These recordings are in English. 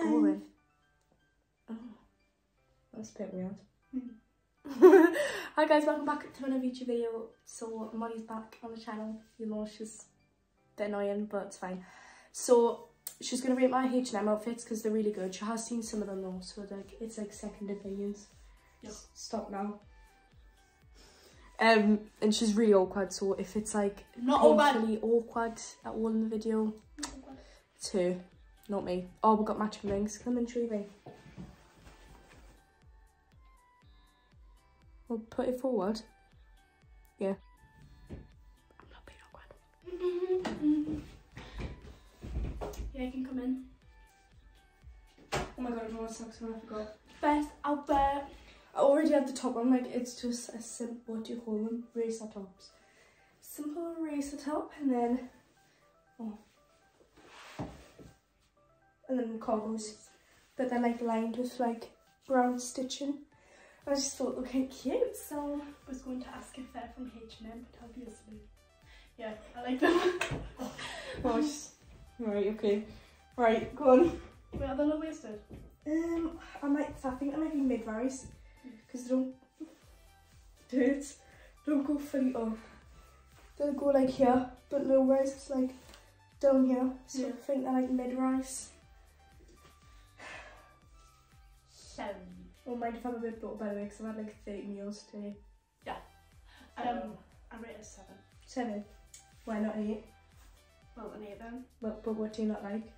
Oh, that's a bit weird. Hmm. Hi guys, welcome back to another YouTube video. So Molly's back on the channel. You know she's a bit annoying, but it's fine. So she's gonna rate my H&M outfits because they're really good. She has seen some of them though, so like it's like second opinions. Yep. Stop now. Um, and she's really awkward. So if it's like Not awkward. awkward at all in the video, it's her, not me. Oh, we've got matching rings. Come and show you ring. We'll put it forward. Yeah. I'm not being awkward. Yeah, you can come in. Oh my god, I don't know what socks on, I forgot. Best outfit. I already have the top on, like it's just a simple, what do you call them? Racer tops. Simple racer top and then, oh. And then cargos. But they're like lined with like brown stitching. I just thought they cute, so. I was going to ask if they're from H&M, but obviously. Yeah, I like them. Gosh. Right, okay. Right, go on. Wait, are they low waisted? Um, I might, I think I might be mid-rise. Because they don't, dudes, don't go fully up. They'll go like here, but low-rise is like down here. So Yeah. I think they're like mid-rise. Seven. Oh, mind if I'm a bit broke by the way, because I've had like 30 meals today. Yeah. Um, I rate it a seven. Seven. Why not eight? Well, an eight then. But, but what do you not like?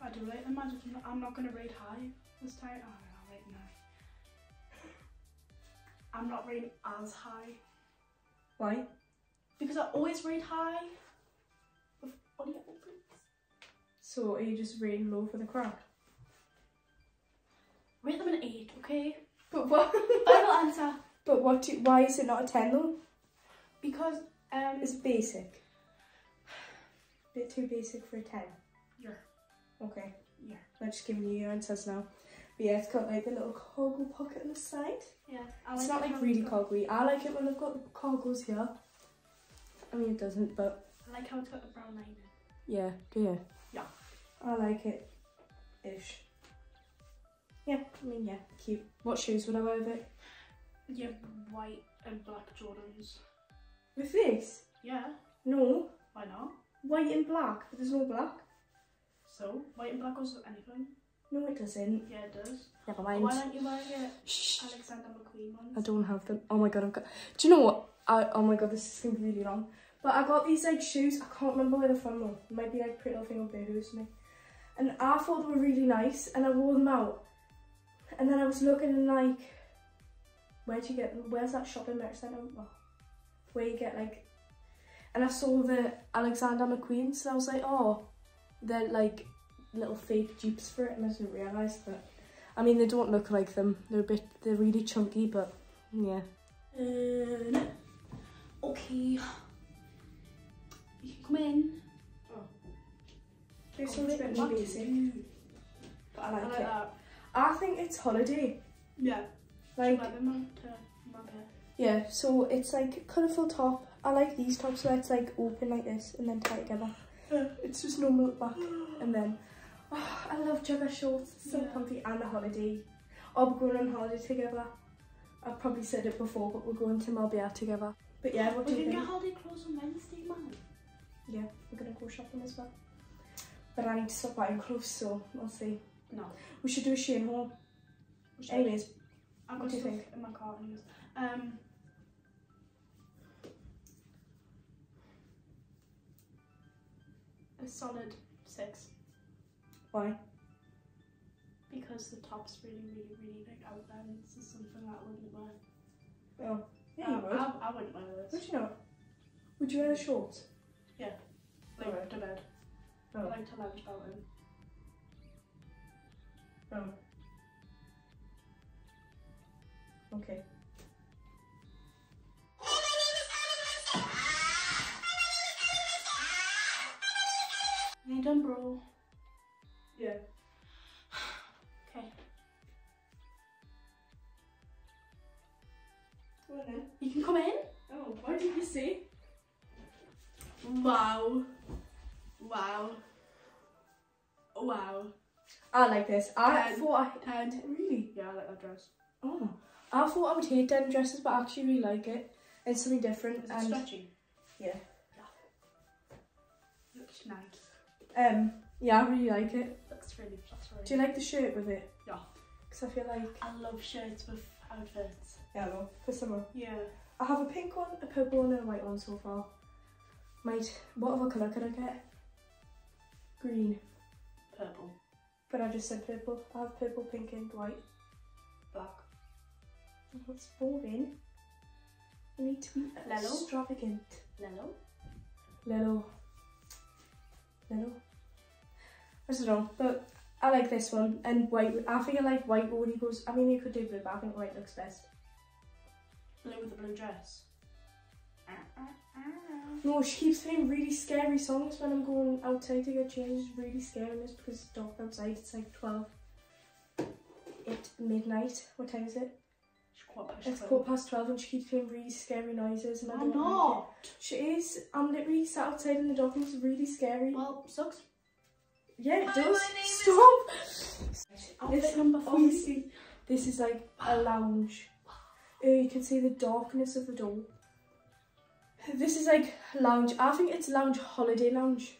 I do rate them. I just, I'm not going to rate high this time. Oh, I'll rate nine. I'm not rating as high. Why? Because I always rate high. with body outfits. So are you just rating low for the craft? Okay? But what? Final answer. but what do, why is it not a 10 though? Because, um, It's basic. Bit too basic for a 10. yeah, Okay. yeah, I'm just giving you your answers now. But yeah, it's got like the little cargo pocket on the side. yeah. I it's not like really cargo I like it when I've got the cargos here. I mean, it doesn't, but I like how it's got the brown line in. yeah, do you? Yeah. I like it. Ish. Yeah, I mean, yeah, cute. What shoes would I wear with it? Yeah, white and black Jordans. With this? Yeah, No. why not? White and black, but there's no black. So, white and black goes with anything. No, it doesn't. Yeah, it does. Never mind. Why aren't you wearing it? Alexander McQueen ones. I don't have them. Oh my god, I've got. Do you know what? I oh my god, this is gonna be really long. But I got these like shoes. I can't remember where they're from though. It might be like Pretty Little Thing or Bear or something. And I thought they were really nice, and I wore them out. And then I was looking and like, where'd you get? Where's that shopping centre? Oh, where you get like. And I saw the Alexander McQueen, so I was like, oh, they're like little fake dupes for it, and I didn't realise that. I mean, they don't look like them. They're a bit, they're really chunky, but yeah. Um, okay. You can come in. This Oh, one's a bit more basic, but I I like, like it. that. I think it's holiday. Yeah. Like, Like, them on to my pair. yeah, so it's like colourful top. I like these tops where it's like open like this and then tie together. Yeah. It's just normal at back. And then, oh, I love jogger shorts. It's so Yeah. comfy and a holiday. Oh, we're going on holiday together. I've probably said it before, but we're going to Marbella together. But yeah, what do you can get think? holiday clothes on Wednesday, man. Yeah, we're gonna go shopping as well. But I need to stop buying clothes, so we'll see. No. We should do a Shein haul. we. Anyways, I've what got do you think? in my car anyways. Um, a solid six why? because the top's really, really, really big out there. and It's just something that I wouldn't wear. Oh, yeah, you I, would. I, I wouldn't wear this. Would you not? Would you wear the shorts? Yeah. Like Alright. to bed. I Oh. like to lounge about in. Oh. Okay. You done, bro? Yeah. Okay. On then. You can come in. Oh, why did you say? Wow. Wow. Wow. I like this. I Ten. thought I Ten. really. Yeah, I like that dress. Oh, I thought I would hate denim dresses, but I actually really like it. It's something different, Is it and stretchy? yeah, Looks nice. um, yeah, I really like it. Looks really, that's really Do you like the shirt with it? Yeah. Because I feel like I love shirts with outfits. yeah, no, for summer. Yeah. I have a pink one, a purple one, and a white one so far. Might what other colour could I get? Green, Purple. But I just said purple. I have purple, pink, and white. Black. That's boring. I need to be Lello? extravagant. Lello. Little, little. I don't know, but I like this one and white. I feel like white already goes. I mean, you could do blue, but I think white looks best. Blue with a blue dress. Ah, ah, ah. No, she keeps playing really scary songs when I'm going outside to get changed. It's really scary this because it's dark outside. It's like twelve. At midnight. What time is it? She's quite past It's quarter past twelve, and she keeps playing really scary noises. And I I'm don't like She is. I'm literally sat outside in the dark, and it's really scary. Well, sucks. Yeah, it Hi, does. Stop. This- number you this is like a lounge. Uh, you can see the darkness of the door. This is like lounge. I think it's lounge holiday lounge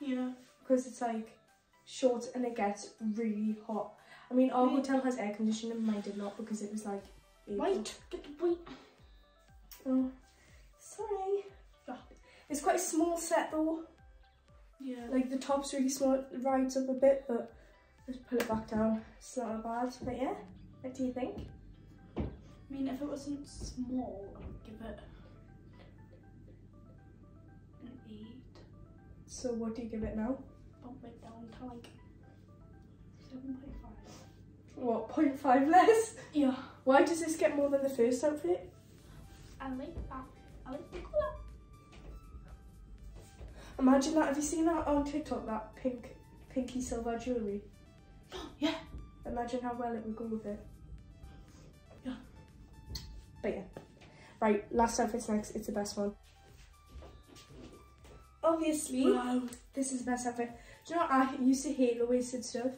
Yeah. because it's like short and it gets really hot. I mean, our Wait. hotel has air conditioning, mine did not because it was like. April. White. Get the white. Oh, sorry. Yeah. It's quite a small set though. Yeah. Like the top's really small, it rides up a bit, but just pull it back down. It's not bad. But yeah, what do you think? I mean, if it wasn't small, I would give it So what do you give it now? Bump it down to like seven point five. What, 0.5 less? Yeah. Why does this get more than the first outfit? I like that. I like the colour. Imagine that. Have you seen that on TikTok? That pink, pinky silver jewellery. Yeah. Imagine how well it would go with it. Yeah. But yeah. Right, last outfit's next. It's the best one. Obviously, Wow. this is the best outfit. Do you know? I used to hate low-waisted stuff.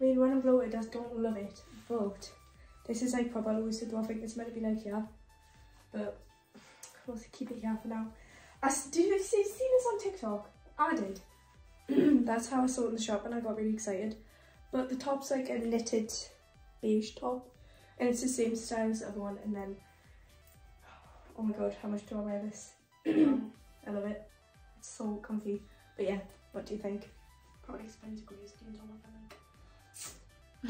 I mean, when I'm bloated, I don't love it. But this is like proper low-waisted. I think it's meant be like here. But we'll keep it here for now. I, did you see, see this on TikTok? I did. That's how I saw it in the shop and I got really excited. But the top's like a knitted beige top. And it's the same style as the other one. And then, oh my god, how much do I wear this? I love it. It's so comfy. But yeah, what do you think? Probably spends grease stains on it. I think.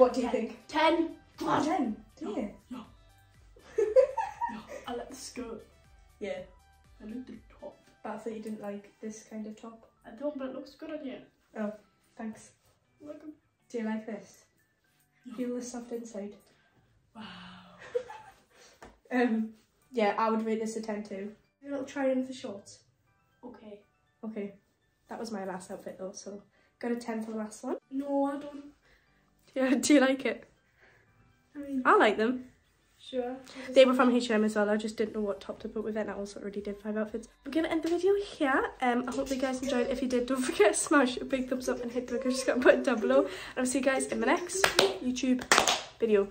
What do you Ten. think? Ten. 10. Do No. you? No. No. I like the skirt. Yeah. I like the top. But I thought you didn't like this kind of top. I don't, but it looks good on you. Oh, thanks. Look. Do you like this? No. Feel the soft inside. Wow. Um, yeah, I would rate this a 10 too. A little try in for shorts. Okay. Okay, that was my last outfit though, so got a 10 for the last one. No, I don't. Yeah, do you like it? I mean, I like them. sure. They were from H&M as well, I just didn't know what top to put with it and I also already did five outfits. I'm gonna end the video here. Um, I hope you guys enjoyed. If you did, don't forget to smash a big thumbs up and hit the like button down below. And I'll see you guys in the next YouTube video.